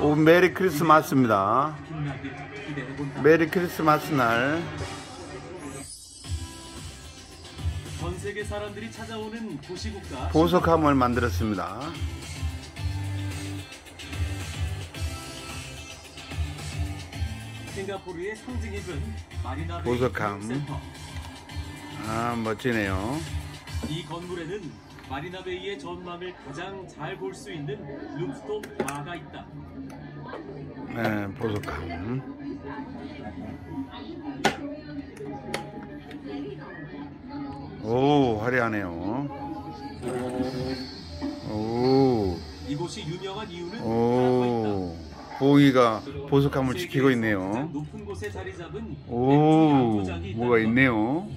오, Merry Christmas입니다. Merry Christmas 날. 전 세계 사람들이 찾아오는 도시국가 보석함을 만들었습니다. 싱가포르의 상징인 마리나 보석함. 아, 멋지네요. 이 건물에는 마리나 베이의 전망을 가장 잘 볼 수 있는 루프톱 바가 있다. 네, 보석함. 오, 화려하네요. 오, 이곳이 유명한 이유는 오, 보기가 보석함을 지키고 있네요. 오, 뭐가 있네요.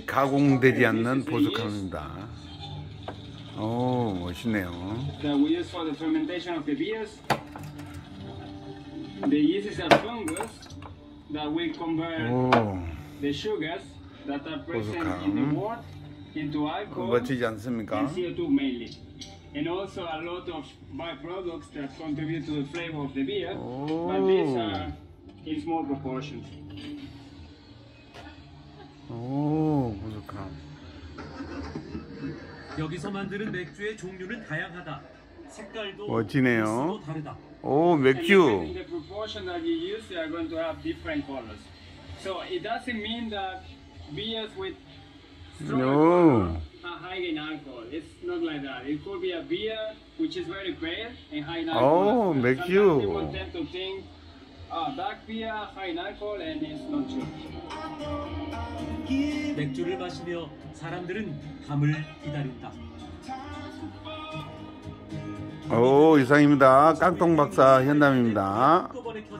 예, 가공되지 않는 보석함입니다. 오, 멋있네요. that we use for the fermentation of the beers. The yeast is a fungus that will convert 오, the sugars that are present 보석함. in the wort into alcohol 멋지지 않습니까? and CO2 mainly. And also a lot of byproducts that contribute to the flavor of the beer, but these are in small proportions. 오, 여기서 만드는 맥주의 종류는 다양하다. 색깔도 멋지네요. 다르다. 오, And 맥주. depending the proportion that you use, you are going to have different colors. So it doesn't mean that beers with strong No. high in alcohol. It's not like that. It could be a beer which is very pale and high in Oh, alcohol. 맥주. Sometimes people tend to think, ah, dark beer high in alcohol, and it's not true. 맥주를 마시며 사람들은 밤을 기다린다. 오, 이상입니다. 깡통 박사 현남입니다. 한꺼번에